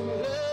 some love.